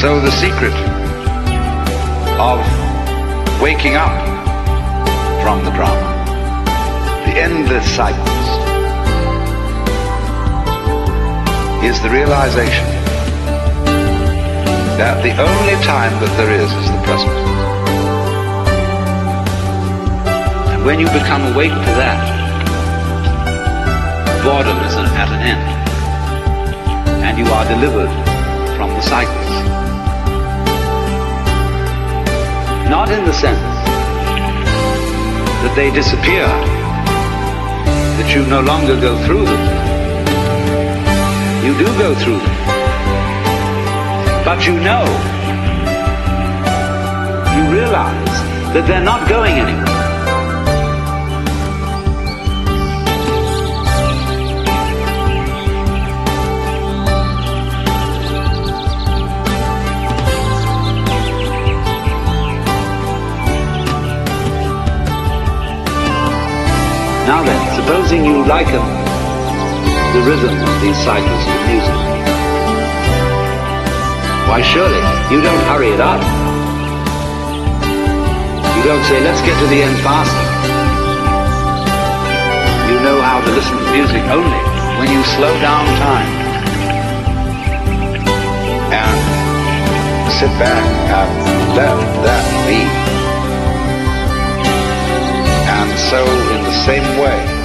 So the secret of waking up from the drama, the endless cycles, is the realization that the only time that there is is the present. And when you become awake to that, boredom is at an end, and you are delivered from the cycles. Not in the sense that they disappear, that you no longer go through them. You do go through them. But you know, you realize that they're not going anywhere. Now then, supposing you liken the rhythm of these cycles to music. Why surely you don't hurry it up. You don't say, let's get to the end faster. You know how to listen to music only when you slow down time. And sit back and let that be. And so, same way,